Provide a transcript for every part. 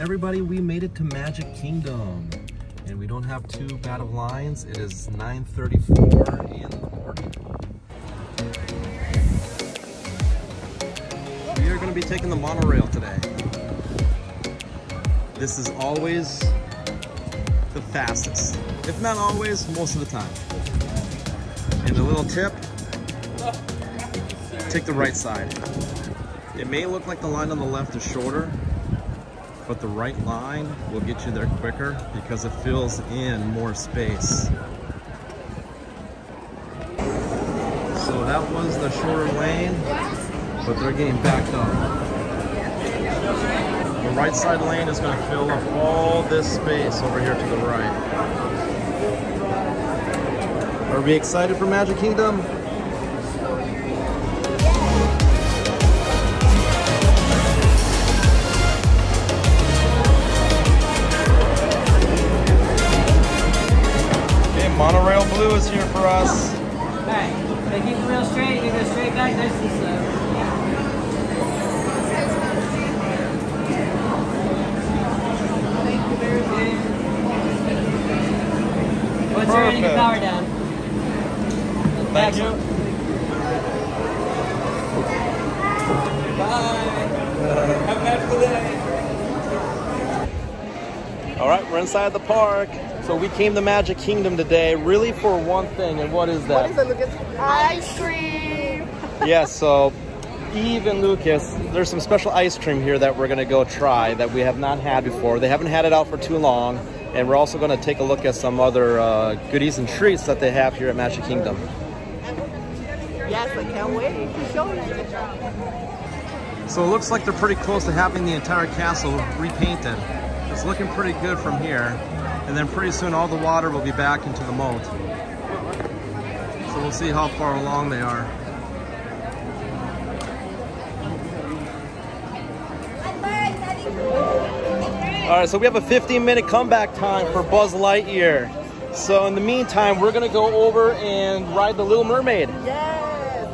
everybody, we made it to Magic Kingdom. And we don't have too bad of lines. It is 9.34 in the morning. We are gonna be taking the monorail today. This is always the fastest. If not always, most of the time. And a little tip, take the right side. It may look like the line on the left is shorter, but the right line will get you there quicker because it fills in more space. So that was the shorter lane, but they're getting backed up. The right side lane is going to fill up all this space over here to the right. Are we excited for Magic Kingdom? Blue is here for us. Alright, so keep it real straight, you go straight back, nice and slow. What's turning your Perfect. power down? Thank you. Have a magical day. All right, we're inside the park. So we came to Magic Kingdom today really for one thing, and what is that? What is it, Lucas? Ice cream. yes, so Eve and Lucas, there's some special ice cream here that we're gonna go try that we have not had before. They haven't had it out for too long, and we're also gonna take a look at some other uh, goodies and treats that they have here at Magic Kingdom. Yes, I can't wait to show you. So it looks like they're pretty close to having the entire castle repainted. It's looking pretty good from here, and then pretty soon all the water will be back into the moat. So we'll see how far along they are. All right, so we have a 15 minute comeback time for Buzz Lightyear. So in the meantime, we're gonna go over and ride the Little Mermaid. Yes.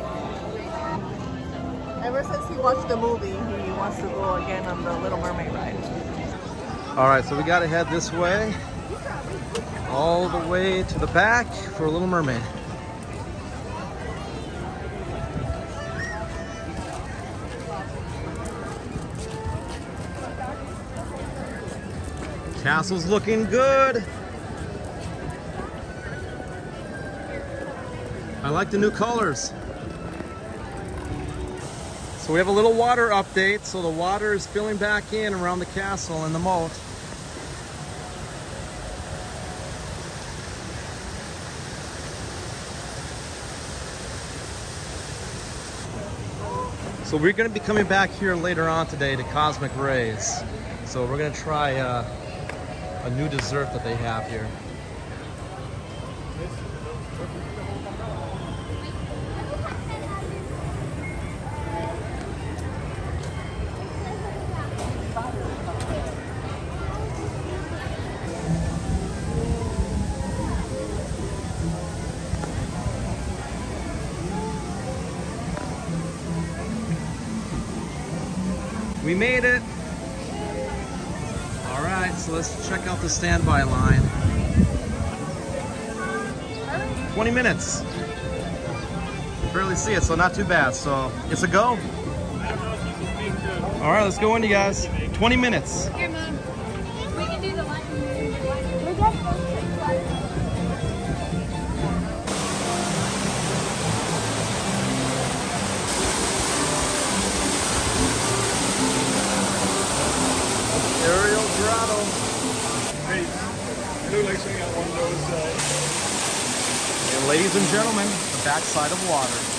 Ever since he watched the movie, he wants to go again on the Little Mermaid ride. All right, so we gotta head this way, all the way to the back for a Little Mermaid. Castle's looking good. I like the new colors. So we have a little water update. So the water is filling back in around the castle and the moat. So we're to be coming back here later on today to Cosmic Ray's. So we're to try uh, a new dessert that they have here. The standby line. 20 minutes. You barely see it, so not too bad. So it's a go. All right, let's go in, you guys. 20 minutes. Here, Mom. We can do the lightning. Ariel Grotto. On one of those. Uh, And ladies and gentlemen, the backside of water.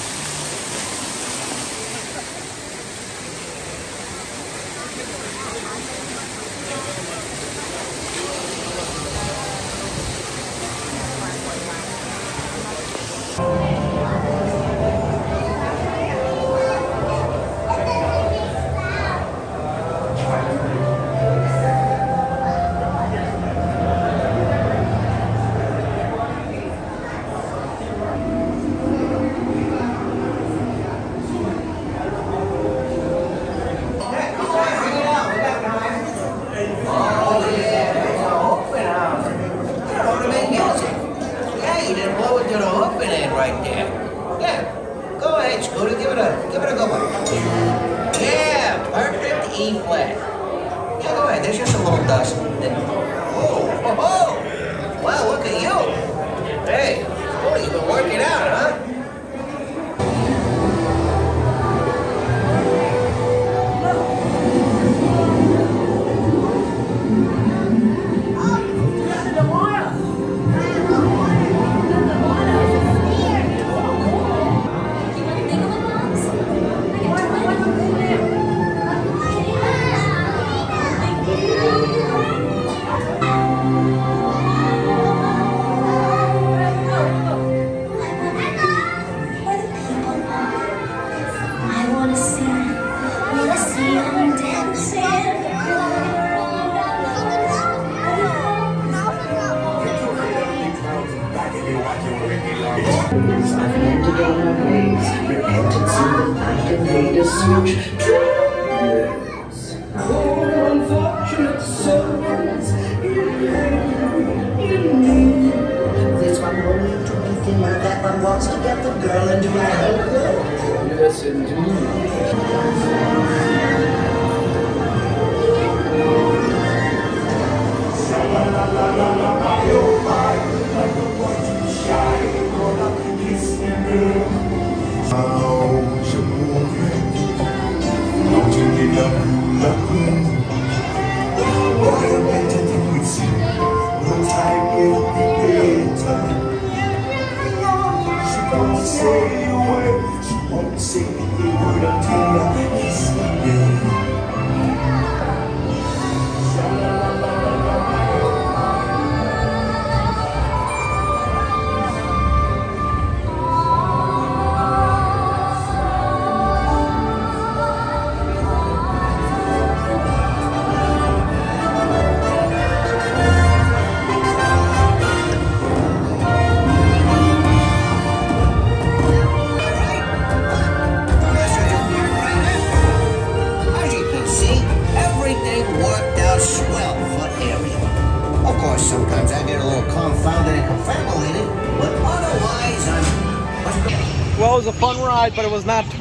Say a word,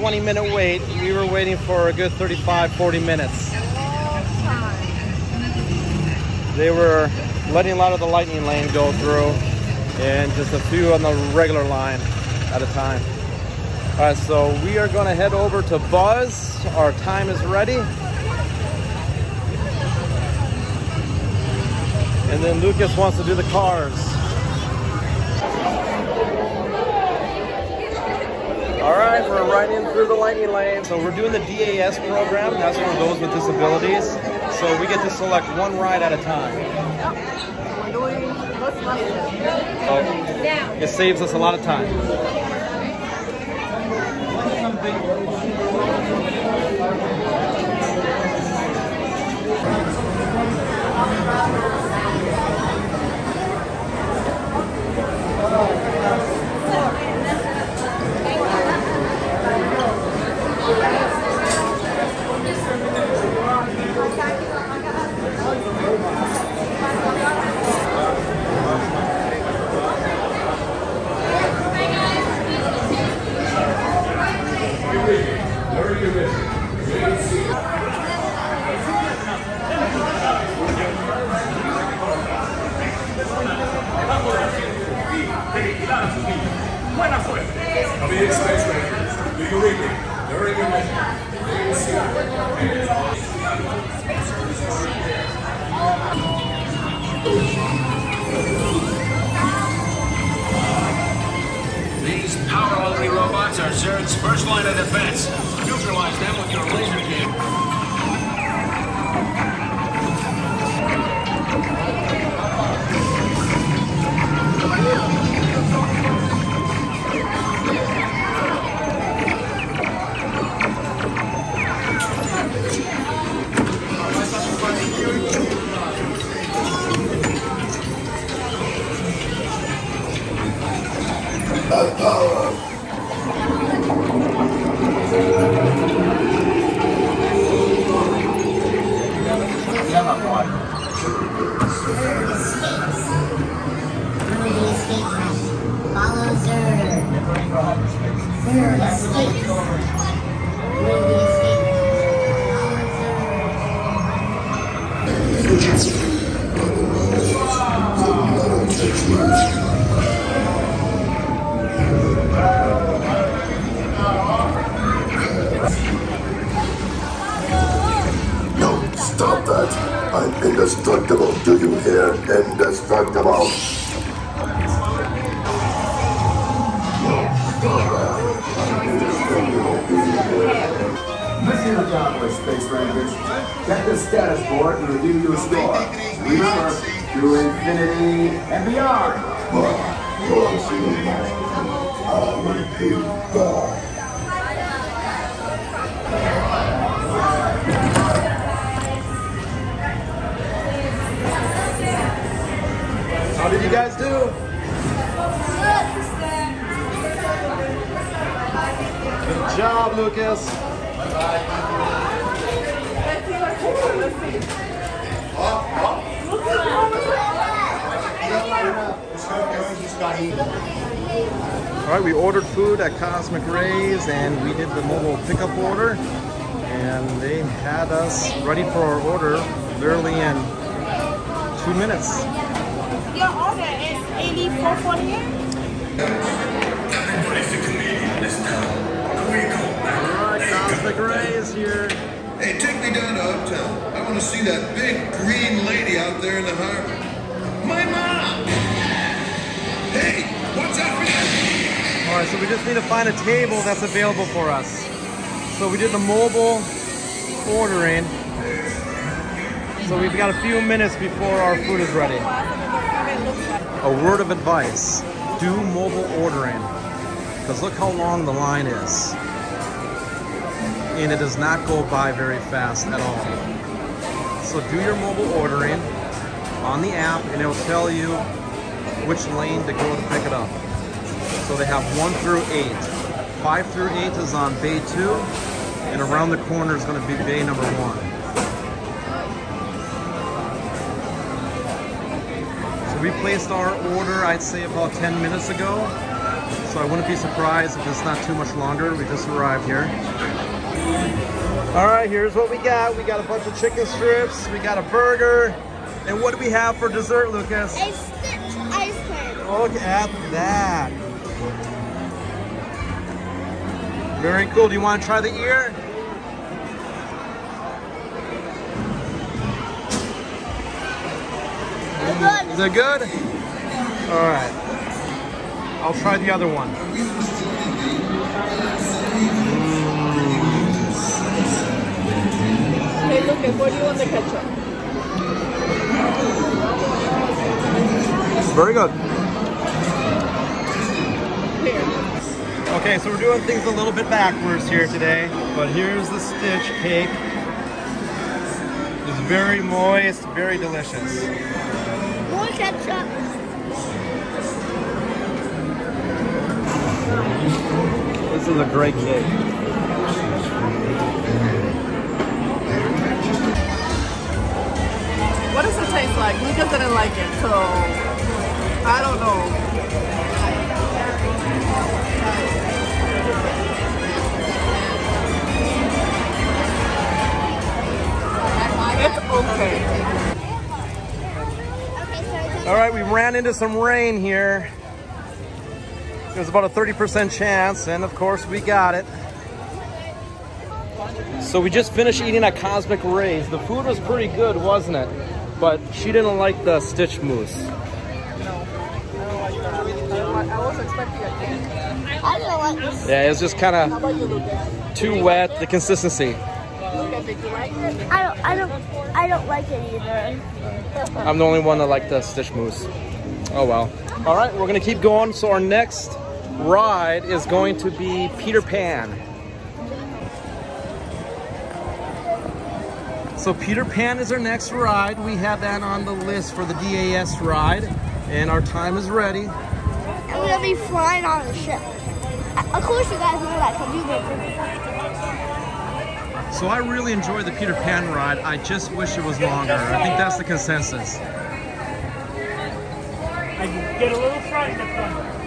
20 minute wait. We were waiting for a good 35, 40 minutes. They were letting a lot of the lightning lane go through and just a few on the regular line at a time. All right, so we are gonna head over to Buzz. Our time is ready. And then Lucas wants to do the cars. Right, we're right in through the lightning lane. So we're doing the DAS program. That's for those with disabilities. So we get to select one ride at a time. We're doing Bus Master. So it saves us a lot of time. Do your mission. These power-hungry robots are Zurg's first line of defense. Neutralize them with your laser you guys do? Good job, Lucas. All right, we ordered food at Cosmic Ray's and we did the mobile pickup order and they had us ready for our order literally in two minutes. Hey, take me down to Uptown. I want to see that big green lady out there in the harbor. My mom! Hey, watch out for that! All right, so we just need to find a table that's available for us. So we did the mobile ordering. So we've got a few minutes before our food is ready. A word of advice, do mobile ordering. Because look how long the line is. And it does not go by very fast at all. So do your mobile ordering on the app and it'll tell you which lane to go to pick it up. So they have one through eight. Five through eight is on bay two, and around the corner is going to be bay number one. We placed our order, I'd say about 10 minutes ago. So I wouldn't be surprised if it's not too much longer. We just arrived here. All right, here's what we got. We got a bunch of chicken strips. We got a burger. And what do we have for dessert, Lucas? A Stitch ice cream. Look at that. Very cool. Do you want to try the ear? Is it good? All right. I'll try the other one. Hey, Lucas, what do you want the ketchup? Very good. Here. Okay, so we're doing things a little bit backwards here today, but here's the stitch cake. It's very moist, very delicious. Ketchup. This is a great cake. Into some rain here. There's about a 30% chance, and of course we got it. So we just finished eating at Cosmic Ray's. The food was pretty good, wasn't it? But she didn't like the stitch mousse. I was expecting a cake. I don't like this. Yeah, it was just kind of about you, Lucas? too wet, the consistency. Lucas, did you like it? I don't. I don't. I don't like it either. I'm the only one that liked the stitch mousse. Oh well. All right, we're gonna keep going. So our next ride is going to be Peter Pan. So Peter Pan is our next ride. We have that on the list for the DAS ride, and our time is ready. I'm gonna be flying on a ship. Of course, you guys know that because you. So I really enjoyed the Peter Pan ride. I just wish it was longer. I think that's the consensus. I get a little frightened at front.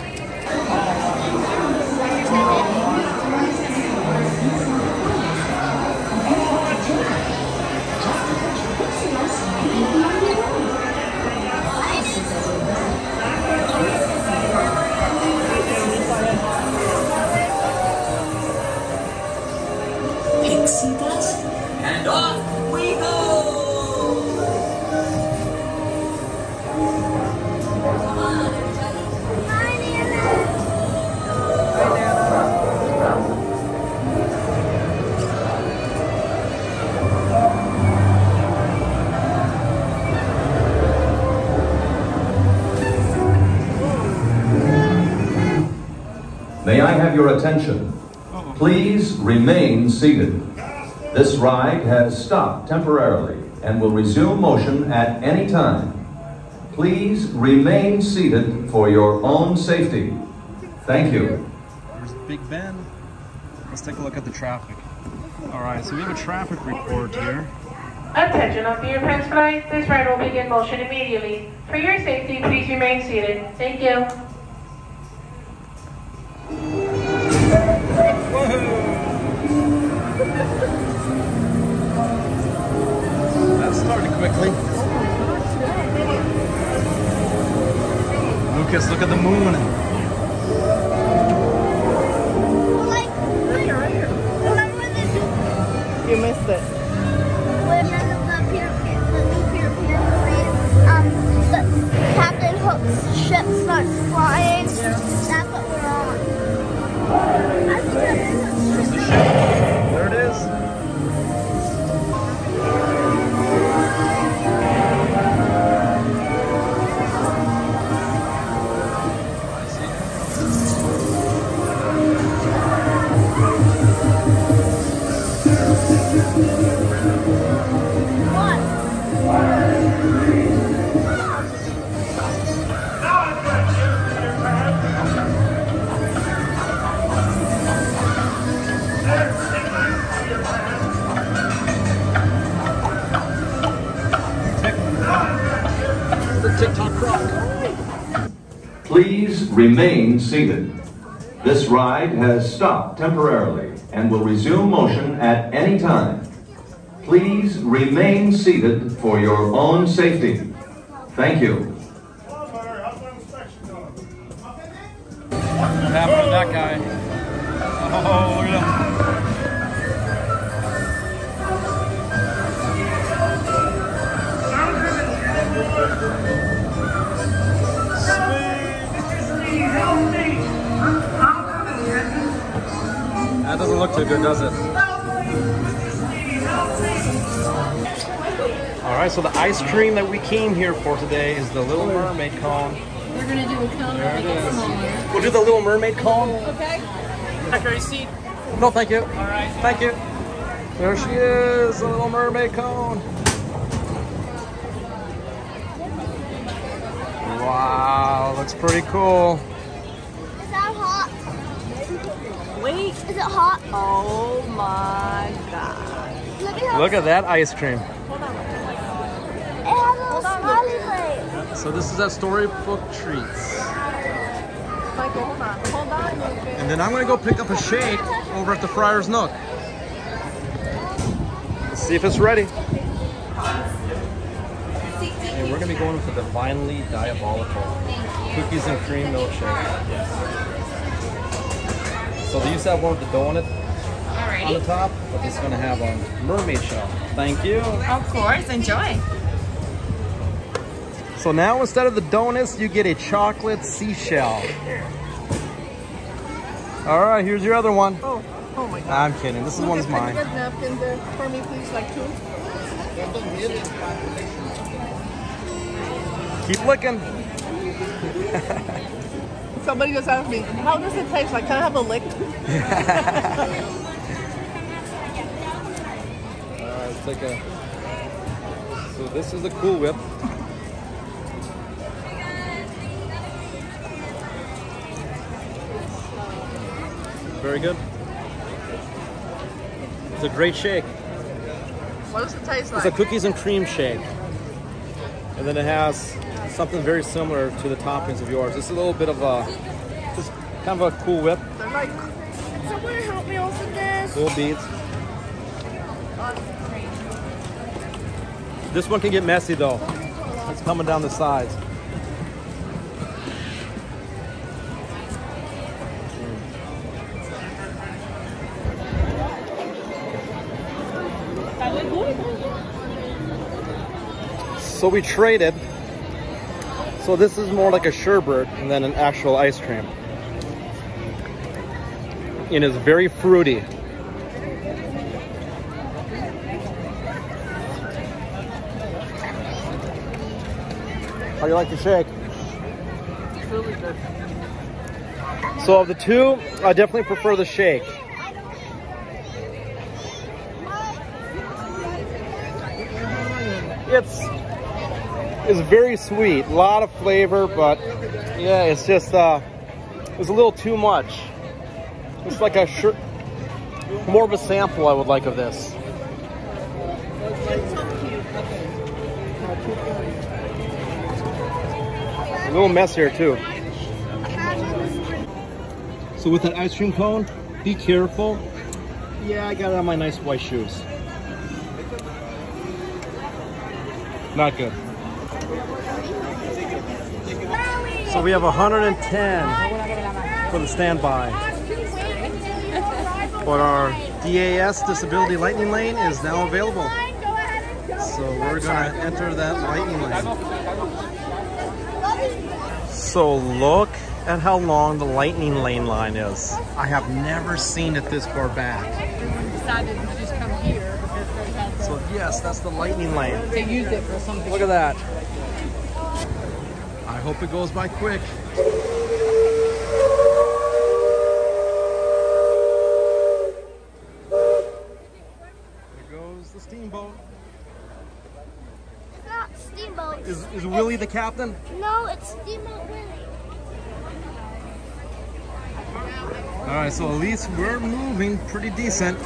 I have your attention? Please remain seated. This ride has stopped temporarily and will resume motion at any time. Please remain seated for your own safety. Thank you. There's Big Ben. Let's take a look at the traffic. All right, so we have a traffic report here. Attention on your Prince flight. This ride will begin motion immediately. For your safety, please remain seated. Thank you. That started quickly. Lucas, look at the moon. You missed it. When the Peter Pan, the new Peter Pan movie, um, the Captain Hook's ship starts flying. Please remain seated. This ride has stopped temporarily and will resume motion at any time. Please remain seated for your own safety. Thank you. What happened to that guy? Oh, look at. Doesn't look too good, does it? All right, so the ice cream that we came here for today is the Little Mermaid cone. We're gonna do a cone There it like a is. smaller. We'll do the Little Mermaid cone. Okay. After a seat. No, thank you. All right. Thank you. There she is, the Little Mermaid cone. Wow, looks pretty cool. Is that hot? Wait. Is it hot? Oh my god. Let me have Look at that ice cream. It has a little smiley face. So this is at Storybook Treats. Michael, hold on. Hold on, And then I'm gonna go pick up a shake over at the Friar's Nook. Let's see if it's ready. And we're gonna be going for the Divinely Diabolical Cookies and Cream Milkshake. So they used to have one with the donut on the top, but this is gonna have a mermaid shell. Thank you. Of course, enjoy. So now instead of the donuts, you get a chocolate seashell. All right, here's your other one. Oh, oh my god. I'm kidding. This is one's Lucas, mine. Can you get napkins there for me, please? Like two? Keep licking. Somebody just asked me, how does it taste? Like, can I have a lick? Uh, right, let's take a. So this is the Cool Whip. Very good. It's a great shake. What does it taste like? It's a cookies and cream shake. And then it has something very similar to the toppings of yours. It's a little bit of a, just kind of a Cool Whip, They're like, Someone help me open this. cool beads. This one can get messy though. It's coming down the sides. So we traded. So this is more like a sherbet than an actual ice cream. And It is very fruity. How do you like the shake? it's really good. So of the two, I definitely prefer the shake. It's it's very sweet, a lot of flavor, but yeah, it's just uh, it's a little too much. It's like a shir- more of a sample I would like of this. A little messier too. So with that ice cream cone, be careful. Yeah, I got it on my nice white shoes. Not good. So we have 110 for the standby. But our DAS Disability Lightning Lane is now available. So we're gonna enter that lightning lane. So look at how long the lightning lane line is. I have never seen it this far back. decided to just come here because they had the, So yes, that's the lightning lane. they used it for something. Look at that. I hope it goes by quick. There goes the steamboat. It's not Steamboat. Is, is Willie the captain? No, it's Steamboat Willie. All right, so at least we're moving pretty decent.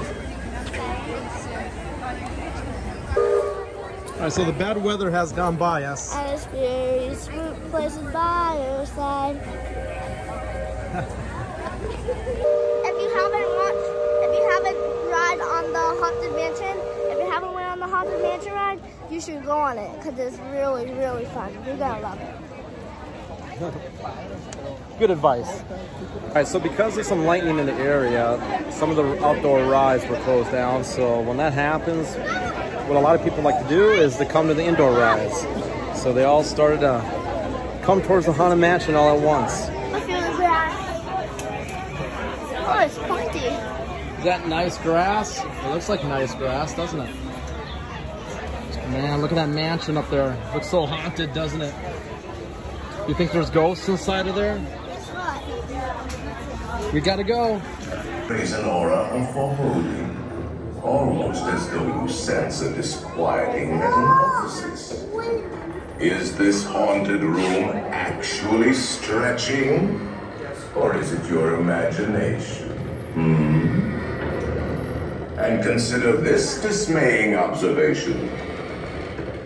All right, so the bad weather has gone by us. And it's very sweet places by your side. if you haven't watched, if you haven't ride on the Haunted Mansion, if you haven't went on the Haunted Mansion ride, you should go on it because it's really, really fun. You're gonna love it. Good advice. All right, so because there's some lightning in the area, some of the outdoor rides were closed down. So when that happens, what a lot of people like to do is to come to the indoor rides. So they all started to come towards the Haunted Mansion all at once. I feel the grass. Oh, it's puffy. Is that nice grass? It looks like nice grass, doesn't it? Man, look at that mansion up there. Looks so haunted, doesn't it? You think there's ghosts inside of there? We gotta go. There's an aura of foreboding, almost as though you sense a disquieting metamorphosis. Is this haunted room actually stretching? Or is it your imagination? Hmm? And consider this dismaying observation.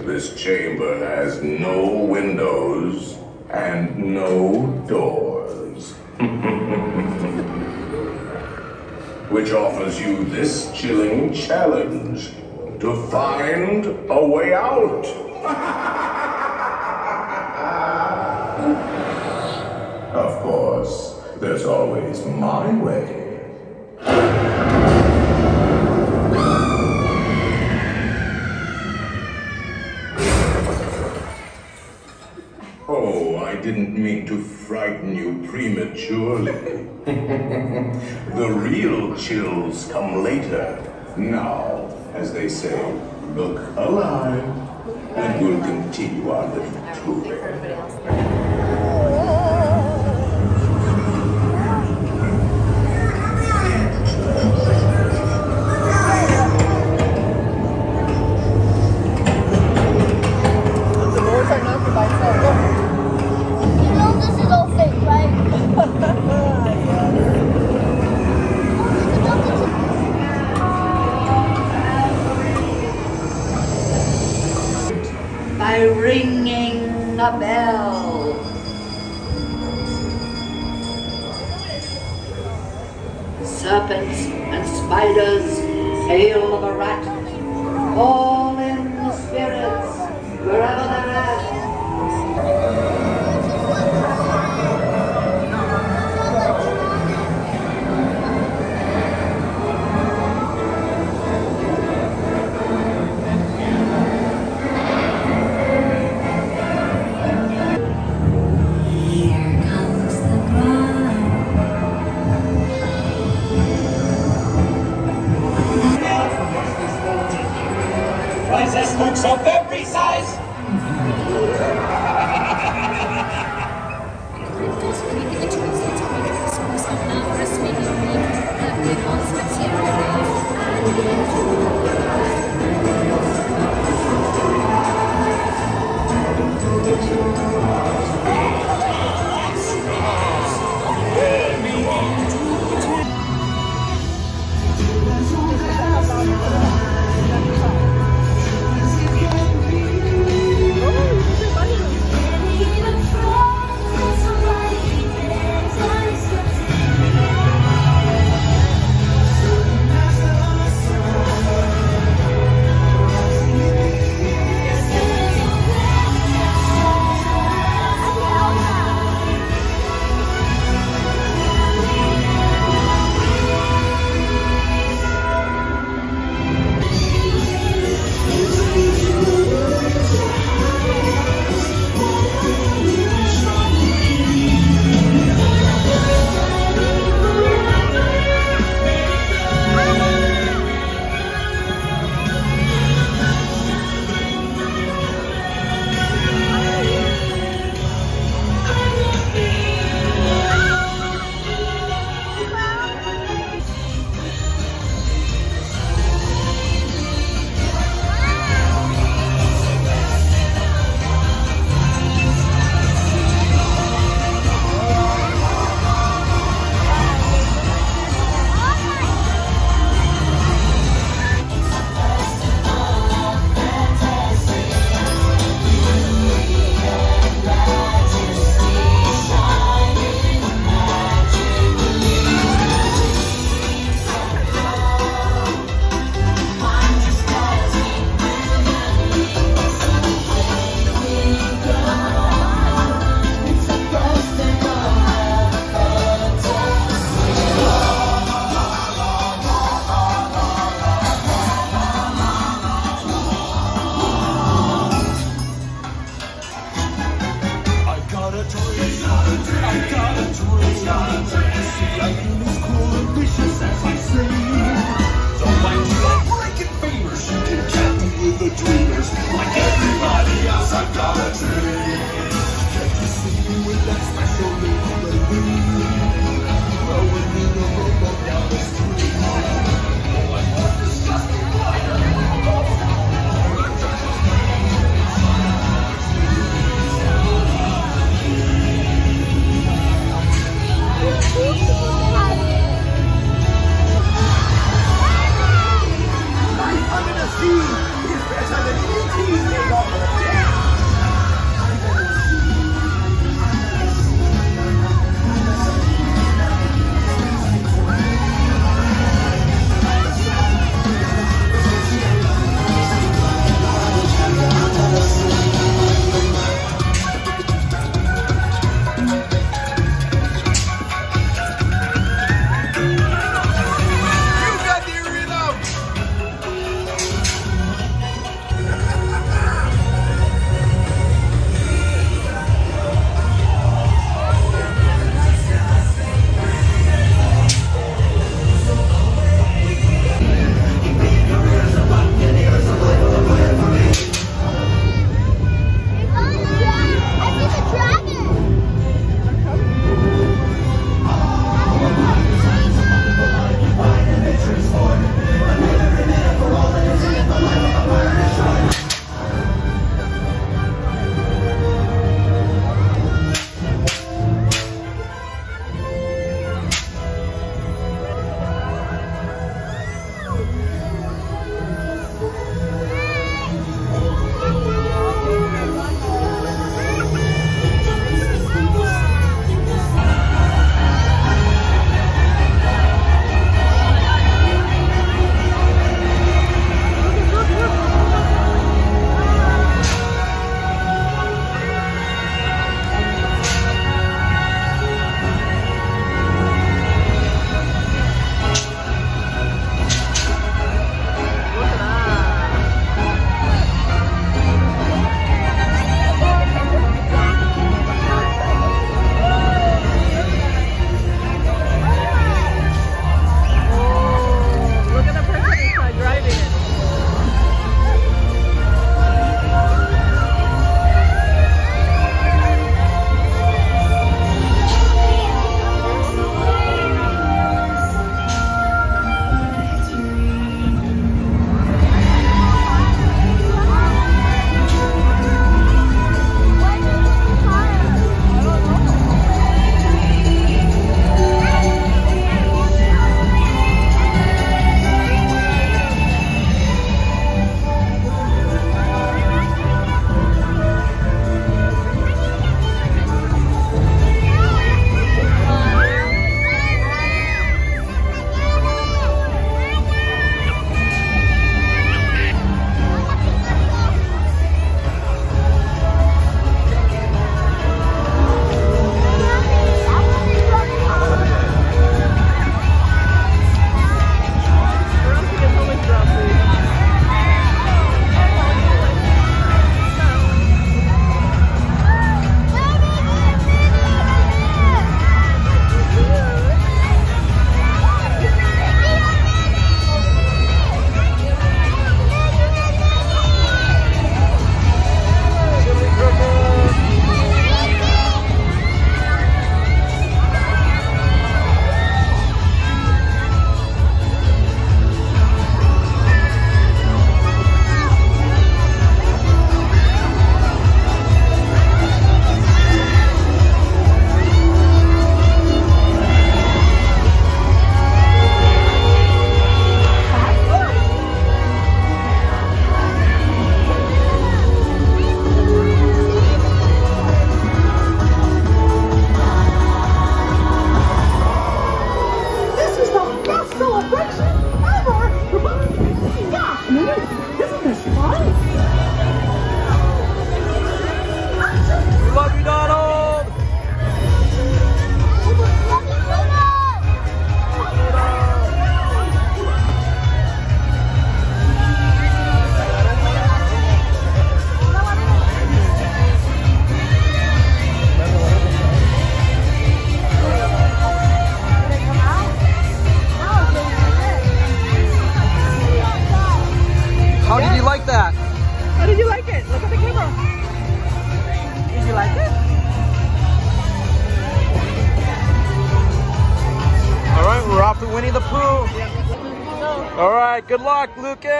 This chamber has no windows and no doors. Which offers you this chilling challenge to find a way out. of course, there's always my way. Oh, I didn't mean to frighten you prematurely. the real chills come later. Now, as they say, look alive, and we'll continue our little tour.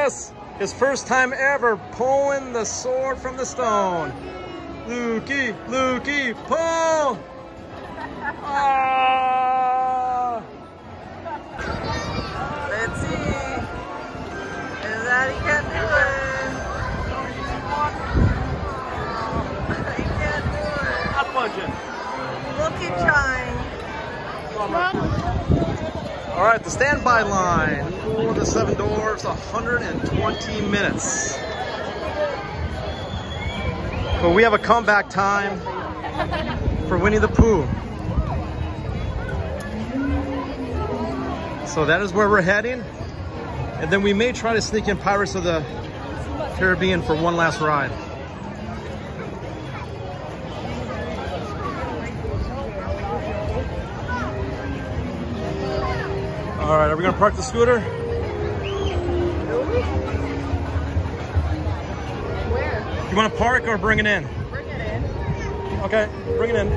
Lucas. His first time ever pulling the sword from the stone. Lukey, Lukey, pull! Ah! Let's see. Is that he can do it? He can't do it. Up punching. Look at trying. All right, the standby line for the Seven Dwarfs, 120 minutes. But we have a comeback time for Winnie the Pooh. So that is where we're heading. And then we may try to sneak in Pirates of the Caribbean for one last ride. All right, are we gonna park the scooter? Where? You wanna park or bring it in? Bring it in. Okay, bring it in.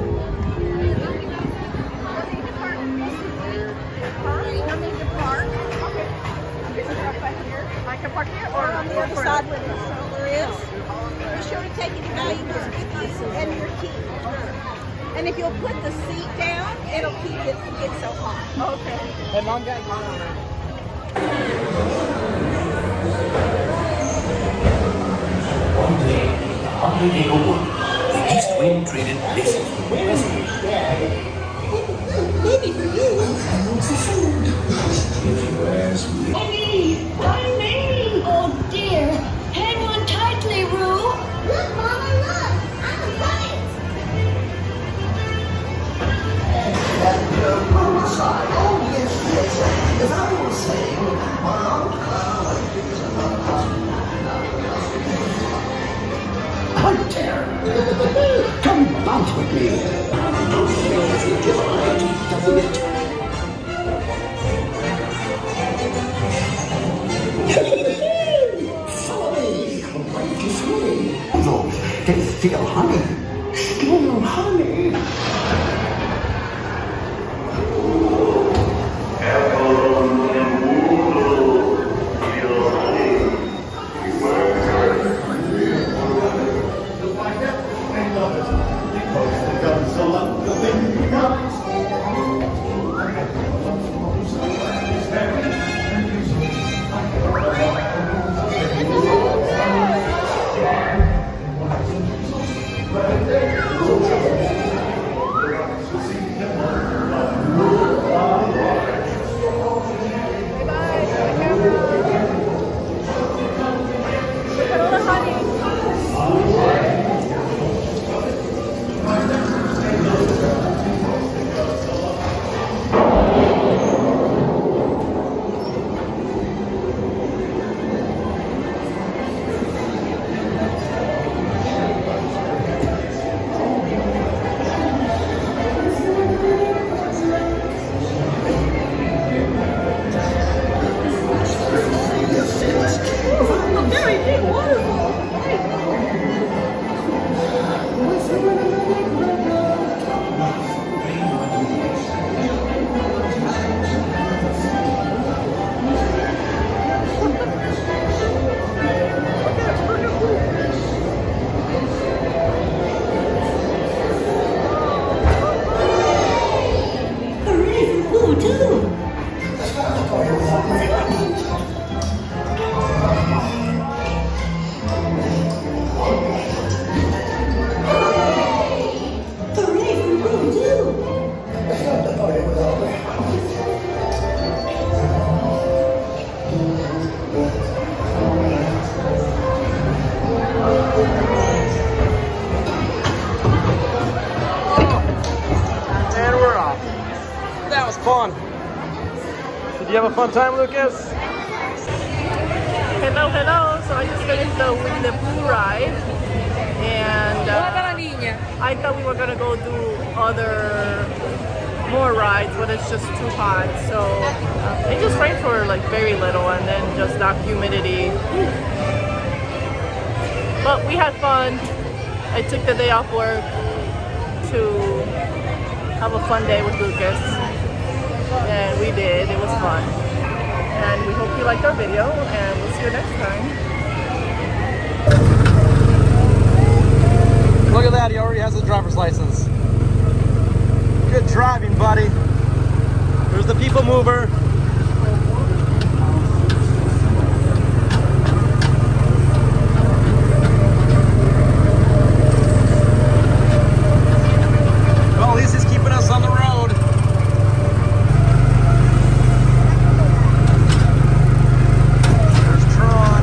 I can park here or on the other side where the stroller is. Be sure to take your valuables with you and your key. And if you'll put the seat down, it'll keep it from getting so hot. Okay. Hey, mom got One day, the hundred wood, the east wind traded places with the west wind. Maybe for you. The food? If you ask me. Honey, honey. Oh dear. Hang on tightly, Roo. Look, Mama, look. I'm right. Oh, yes, yes. As I was saying, around car this around Come bounce with me. No with your eye, doesn't it? Follow me. This way. Those, they feel honey. Fun time, Lucas? Hello, hello. So I just finished the Winnie the Pooh ride. And uh, I thought we were gonna go do other more rides, but it's just too hot. So uh, it just rained for like very little and then just that humidity. But we had fun. I took the day off work to have a fun day with Lucas. And we we did. It was fun. And we hope you liked our video and we'll see you next time. Look at that, he already has a driver's license. Good driving, buddy. There's the people mover. Well, at least he's keeping us on the road. There's Tron.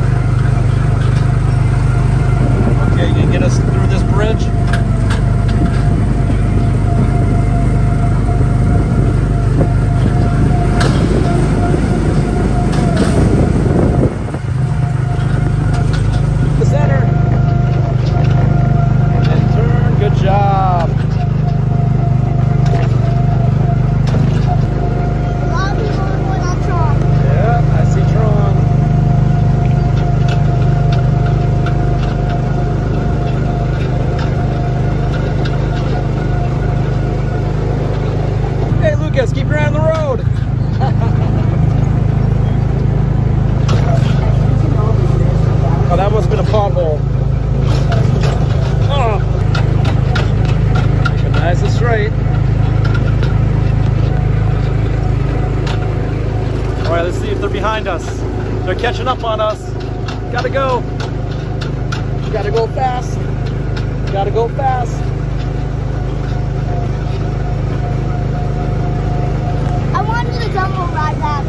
Okay, you can get us through this bridge. The center. And then turn. Good job. A lot of people are going on Tron. Yeah, I see Tron. Hey Lucas, keep your eye on the road. oh, that must have been a pothole. Oh. But nice and straight. All right, let's see if they're behind us. They're catching up on us. Gotta go. Gotta go fast. Gotta go fast. I want to do the jungle ride back.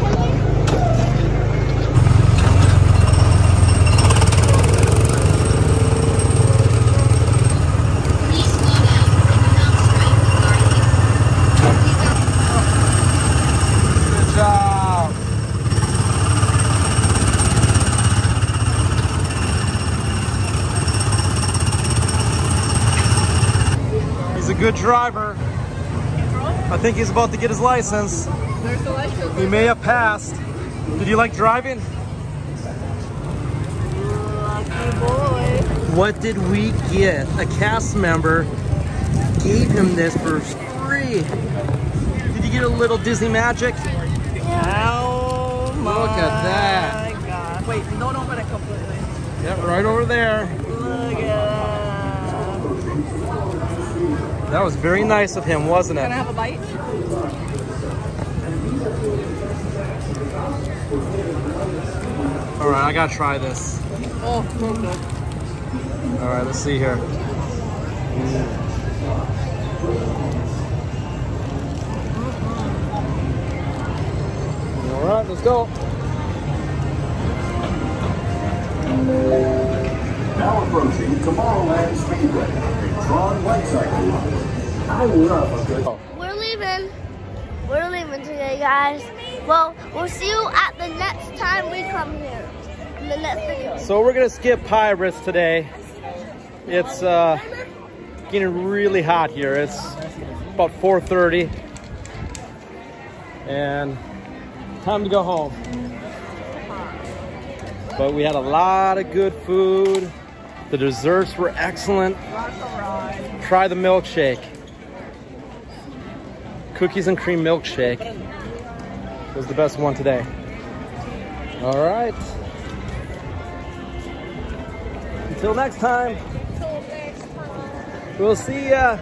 Can we? Good job. He's a good driver. I think he's about to get his license. There's the license. He may have passed. Did you like driving? Lucky boy. What did we get? A cast member gave him this for free. Did you get a little Disney magic? Oh my Look at that. God. Wait, don't open it completely. Yep, right over there. That was very nice of him, wasn't Can I it? have a bite? All right, I gotta try this. Oh, so good. All right, let's see here. All right, let's go. Now approaching Tomorrowland Speedway, a Tron Light Cycle ride. I love a good... We're leaving. We're leaving today, guys. Well, we'll see you at the next time we come here. In the next video. So we're gonna skip Pirates today. It's uh, getting really hot here. It's about 4:30, and time to go home. But we had a lot of good food. The desserts were excellent. Try the milkshake. Cookies and cream milkshake was the best one today. All right. Until next time. We'll see ya.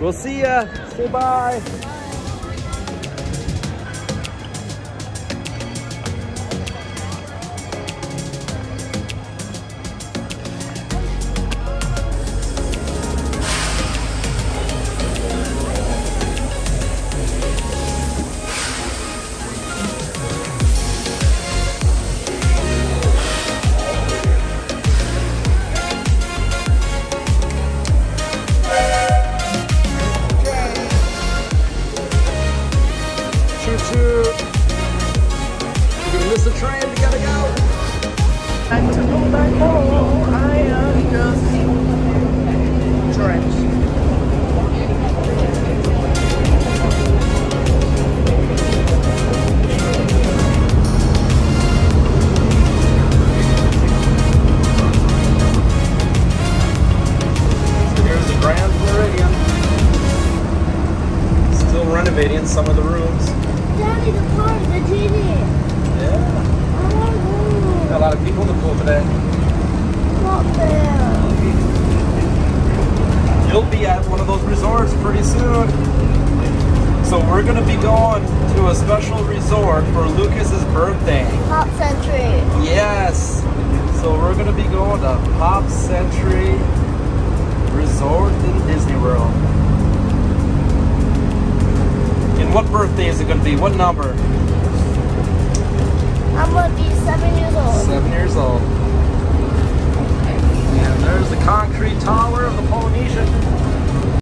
We'll see ya. Say bye.